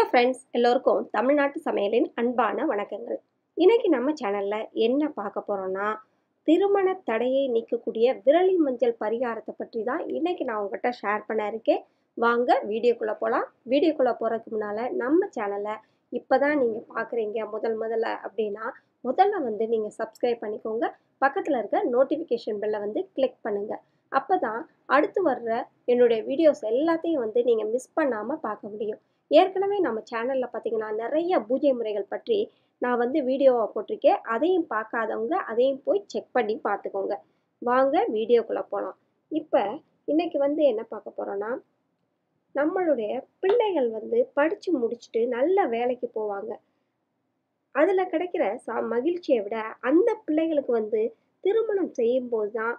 Hello friends எல்லோருக்கும் தமிழ்நாட்டு சமையலின் அன்பான வணக்கங்கள். இன்றைக்கி நம்ம சேனலில் என்ன பார்க்க போகிறோன்னா திருமண தடையை நீக்கக்கூடிய விரலி மஞ்சள் பரிகாரத்தை பற்றி தான் இன்னைக்கு நான் உங்ககிட்ட ஷேர் பண்ண இருக்கேன். வாங்க வீடியோக்குள்ளே போகலாம் வீடியோக்குள்ளே போகிறதுக்கு முன்னால் நம்ம சேனலை இப்போ தான் நீங்கள் பார்க்குறீங்க முதல் முதல்ல அப்படின்னா முதல்ல வந்து நீங்கள் சப்ஸ்கிரைப் பண்ணிக்கோங்க. பக்கத்தில் இருக்க நோட்டிஃபிகேஷன் பெல்லை வந்து கிளிக் பண்ணுங்கள் அப்போ தான் அடுத்து வர்ற என்னுடைய வீடியோஸ் எல்லாத்தையும் வந்து நீங்கள் மிஸ் பண்ணாமல் பார்க்க முடியும். ஏற்கனவே நம்ம சேனலில் பார்த்திங்கன்னா நிறைய பூஜை முறைகள் பற்றி நான் வந்து வீடியோவை போட்டிருக்கேன். அதையும் பார்க்காதவங்க அதையும் போய் செக் பண்ணி பார்த்துக்கோங்க. வாங்க வீடியோக்குள்ளே போகலாம் இப்போ இன்றைக்கி வந்து என்ன பார்க்க போகிறோன்னா நம்மளுடைய பிள்ளைகள் வந்து படித்து முடிச்சுட்டு நல்ல வேலைக்கு போவாங்க. அதில் கிடைக்கிற ச மகிழ்ச்சியை விட அந்த பிள்ளைகளுக்கு வந்து திருமணம் செய்யும்போது தான்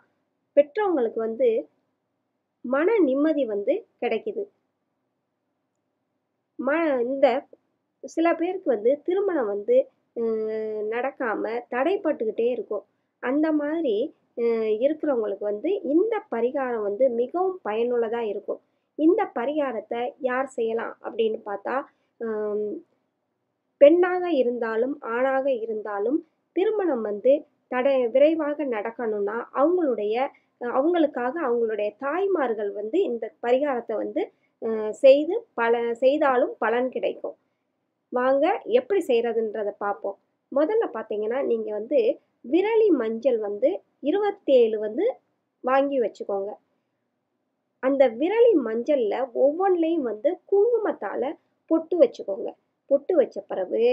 பெற்றவங்களுக்கு வந்து மன நிம்மதி வந்து கிடைக்குது. ம இந்த சில பேருக்கு வந்து திருமணம் வந்து நடக்காமல் தடைப்பட்டுக்கிட்டே இருக்கும். அந்த மாதிரி இருக்கிறவங்களுக்கு வந்து இந்த பரிகாரம் வந்து மிகவும் பயனுள்ளதாக இருக்கும். இந்த பரிகாரத்தை யார் செய்யலாம் அப்படின்னு பார்த்தா பெண்ணாக இருந்தாலும் ஆணாக இருந்தாலும் திருமணம் வந்து தடை விரைவாக நடக்கணும்னா அவங்களுடைய அவங்களுக்காக அவங்களுடைய தாய்மார்கள் வந்து இந்த பரிகாரத்தை வந்து செய்து பல செய்தாலும் பலன் கிடைக்கும். வாங்க எப்படி செய்கிறதுன்றதை பார்ப்போம் முதல்ல பார்த்தீங்கன்னா நீங்கள் வந்து விரலி மஞ்சள் வந்து இருபத்தேழு வந்து வாங்கி வச்சுக்கோங்க. அந்த விரலி மஞ்சளில் ஒவ்வொன்றிலையும் வந்து குங்குமத்தால் பொட்டு வச்சுக்கோங்க. பொட்டு வச்ச பிறகு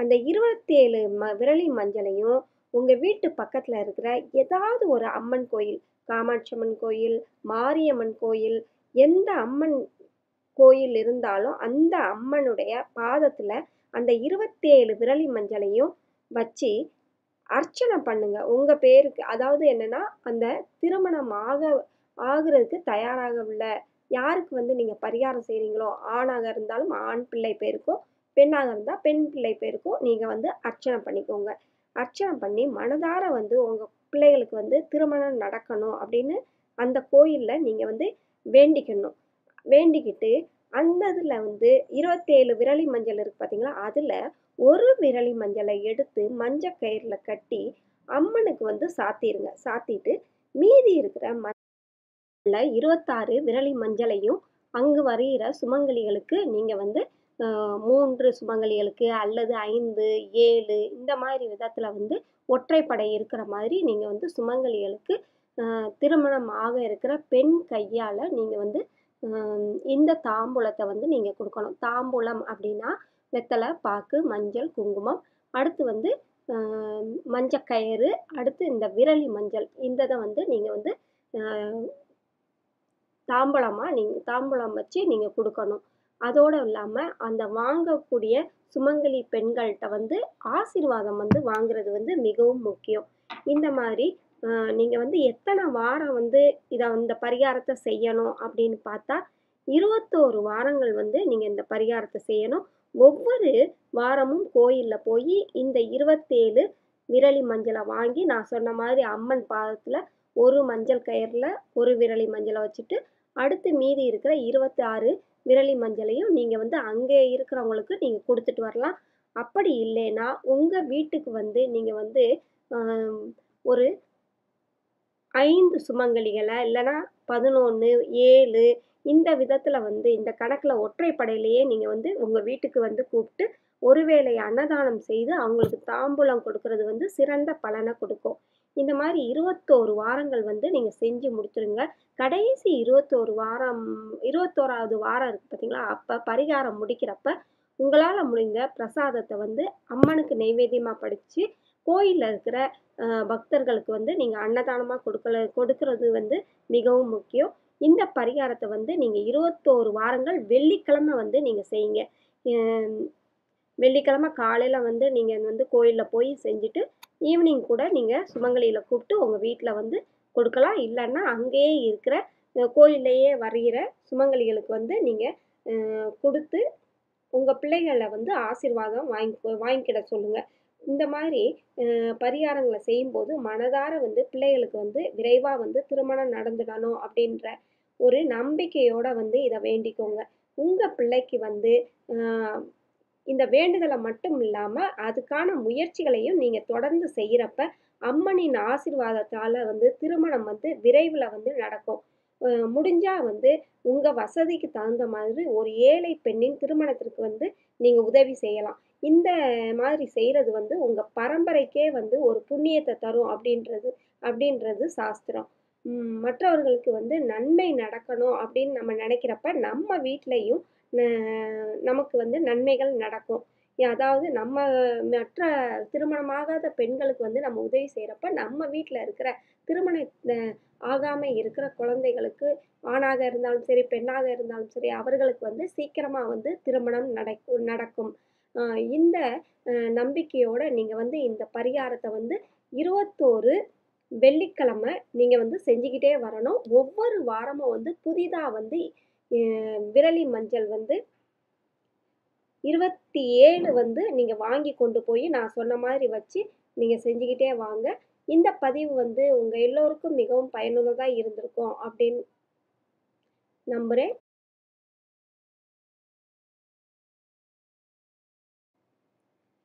அந்த இருபத்தேழு ம விரலி மஞ்சளையும் உங்கள் வீட்டு பக்கத்தில் இருக்கிற ஏதாவது ஒரு அம்மன் கோயில் காமாட்சி அம்மன் கோயில் மாரியம்மன் கோயில் எந்த அம்மன் கோயில் இருந்தாலும் அந்த அம்மனுடைய பாதத்தில் அந்த இருபத்தேழு விரலி மஞ்சளையும் வச்சு அர்ச்சனை பண்ணுங்க. உங்கள் பேருக்கு அதாவது என்னென்னா அந்த திருமணம் ஆக ஆகிறதுக்கு தயாராக உள்ள யாருக்கு வந்து நீங்கள் பரிகாரம் செய்கிறீங்களோ ஆணாக இருந்தாலும் ஆண் பிள்ளை பேருக்கும் பெண்ணாக இருந்தால் பெண் பிள்ளை பேருக்கும் நீங்கள் வந்து அர்ச்சனை பண்ணிக்கோங்க. அர்ச்சனை பண்ணி மனதார வந்து உங்கள் பிள்ளைகளுக்கு வந்து திருமணம் நடக்கணும் அப்படின்னு அந்த கோயிலில் நீங்கள் வந்து வேண்டிக்கணும். வேண்டிக்கிட்டு அந்த இதில் வந்து இருபத்தேழு விரலி மஞ்சள் இருக்குது பார்த்தீங்களா அதில் ஒரு விரலி மஞ்சளை எடுத்து மஞ்சள் கயிறில் கட்டி அம்மனுக்கு வந்து சாத்திடுங்க சாத்திட்டு மீதி இருக்கிற மஞ்சள் இருபத்தாறு விரலி மஞ்சளையும் அங்கு வருகிற சுமங்கலிகளுக்கு நீங்கள் வந்து மூன்று சுமங்கலிகளுக்கு அல்லது ஐந்து ஏழு இந்த மாதிரி விதத்தில் வந்து ஒற்றைப்படை இருக்கிற மாதிரி நீங்கள் வந்து சுமங்கலிகளுக்கு திருமணம் ஆக இருக்கிற பெண் கையால் நீங்கள் வந்து இந்த தாம்பூலத்தை வந்து நீங்கள் கொடுக்கணும். தாம்பூலம் அப்படின்னா வெத்தலை பாக்கு மஞ்சள் குங்குமம். அடுத்து வந்து மஞ்சக்கயிறு அடுத்து இந்த விரலி மஞ்சள். இந்த இதை வந்து நீங்கள் வந்து தாம்பூலமாக நீங்கள் தாம்பூலம் வச்சு நீங்கள் கொடுக்கணும். அதோடு இல்லாமல் அந்த வாங்கக்கூடிய சுமங்கலி பெண்கள்கிட்ட வந்து ஆசீர்வாதம் வந்து வாங்குறது வந்து மிகவும் முக்கியம். இந்த மாதிரி நீங்கள் வந்து எத்தனை வாரம் வந்து இதை இந்த பரிகாரத்தை செய்யணும் அப்படின்னு பார்த்தா இருபத்தோரு வாரங்கள் வந்து நீங்கள் இந்த பரிகாரத்தை செய்யணும். ஒவ்வொரு வாரமும் கோயிலில் போய் இந்த இருபத்தேழு விரலி மஞ்சளை வாங்கி நான் சொன்ன மாதிரி அம்மன் பாதத்தில் ஒரு மஞ்சள் கயிறில் ஒரு விரலி மஞ்சளை வச்சுட்டு அடுத்து மீதி இருக்கிற இருபத்தி ஆறு விரலி மஞ்சளையும் நீங்கள் வந்து அங்கே இருக்கிறவங்களுக்கு நீங்கள் கொடுத்துட்டு வரலாம். அப்படி இல்லைன்னா உங்கள் வீட்டுக்கு வந்து நீங்கள் வந்து ஒரு ஐந்து சுமங்கலிகளை? இல்லைன்னா பதினொன்று ஏழு இந்த விதத்தில் வந்து இந்த கணக்கில் ஒற்றைப்படையிலேயே நீங்கள் வந்து உங்கள் வீட்டுக்கு வந்து கூப்பிட்டு ஒருவேளை அன்னதானம் செய்து அவங்களுக்கு தாம்பூலம் கொடுக்கறது வந்து சிறந்த பலனை கொடுக்கும். இந்த மாதிரி இருபத்தோரு வாரங்கள் வந்து நீங்கள் செஞ்சு முடிச்சுருங்க. கடைசி இருபத்தோரு வாரம் இருபத்தோராவது வாரம் இருக்குது பார்த்தீங்களா அப்போ பரிகாரம் முடிக்கிறப்ப உங்களால் முடிஞ்ச பிரசாதத்தை வந்து அம்மனுக்கு நெய்வேத்தியமாக படித்து கோயிலில் இருக்கிற பக்தர்களுக்கு வந்து நீங்கள் அன்னதானமாக கொடுக்கல கொடுக்கறது வந்து மிகவும் முக்கியம். இந்த பரிகாரத்தை வந்து நீங்கள் இருபத்தோரு வாரங்கள் வெள்ளிக்கிழமை வந்து நீங்கள் செய்யுங்க. வெள்ளிக்கிழமை காலையில் வந்து நீங்கள் வந்து கோயிலில் போய் செஞ்சுட்டு ஈவினிங் கூட நீங்கள் சுமங்கலியில் கூப்பிட்டு உங்கள் வீட்டில் வந்து கொடுக்கலாம். இல்லைன்னா அங்கேயே இருக்கிற கோயிலையே வருகிற சுமங்கலிகளுக்கு வந்து நீங்கள் கொடுத்து உங்கள் பிள்ளைகளை வந்து ஆசீர்வாதம் வாங்கி வாங்கிக்கிட சொல்லுங்கள் இந்த மாதிரி பரிகாரங்களை செய்யும்போது மனதார வந்து பிள்ளைகளுக்கு வந்து விரைவாக வந்து திருமணம் நடந்துடணும் அப்படின்ற ஒரு நம்பிக்கையோட வந்து இதை வேண்டிக்கோங்க. உங்கள் பிள்ளைக்கு வந்து இந்த வேண்டுதலை மட்டும் இல்லாமல் அதுக்கான முயற்சிகளையும் நீங்கள் தொடர்ந்து செய்கிறப்ப அம்மனின் ஆசிர்வாதத்தால் வந்து திருமணம் வந்து விரைவில் வந்து நடக்கும். முடிஞ்சால் வந்து உங்கள் வசதிக்கு தகுந்த மாதிரி ஒரு ஏழை பெண்ணின் திருமணத்திற்கு வந்து நீங்கள் உதவி செய்யலாம். இந்த மாதிரி செய்கிறது வந்து உங்கள் பரம்பரைக்கே வந்து ஒரு புண்ணியத்தை தரும் அப்படின்றது அப்படின்றது சாஸ்திரம். மற்றவர்களுக்கு வந்து நன்மை நடக்கணும் அப்படின்னு நம்ம நினைக்கிறப்ப நம்ம வீட்லேயும் நமக்கு வந்து நன்மைகள் நடக்கும். அதாவது நம்ம மற்ற திருமணமாகாத பெண்களுக்கு வந்து நம்ம உதவி செய்கிறப்ப நம்ம வீட்டில் இருக்கிற திருமண ஆகாமல் இருக்கிற குழந்தைகளுக்கு ஆணாக இருந்தாலும் சரி பெண்ணாக இருந்தாலும் சரி அவர்களுக்கு வந்து சீக்கிரமாக வந்து திருமணம் நடக்கும். நடக்கும் இந்த நம்பிக்கையோடு நீங்கள் வந்து இந்த பரிகாரத்தை வந்து இருபத்தோரு வெள்ளிக்கிழமை நீங்கள் வந்து செஞ்சுக்கிட்டே வரணும். ஒவ்வொரு வாரமும் வந்து புதிதாக வந்து விரலி மஞ்சள் வந்து இருபத்தி ஏழு வந்து நீங்கள் வாங்கி கொண்டு போய் நான் சொன்ன மாதிரி வச்சு நீங்கள் செஞ்சுக்கிட்டே வாங்க. இந்த பதிவு வந்து உங்கள் எல்லோருக்கும் மிகவும் பயனுள்ளதாக இருந்திருக்கும் அப்படின்னு நம்புகிறேன்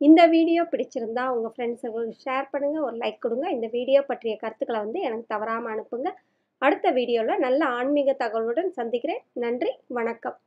இந்த வீடியோ பிடிச்சிருந்தா உங்கள் ஃப்ரெண்ட்ஸுக்கு ஷேர் பண்ணுங்கள் ஒரு லைக் கொடுங்க. இந்த வீடியோ பற்றிய கருத்துக்களை வந்து எனக்கு தவறாமல் அனுப்புங்க. அடுத்த வீடியோவில் நல்ல ஆன்மீக தகவலுடன் சந்திக்கிறேன். நன்றி வணக்கம்.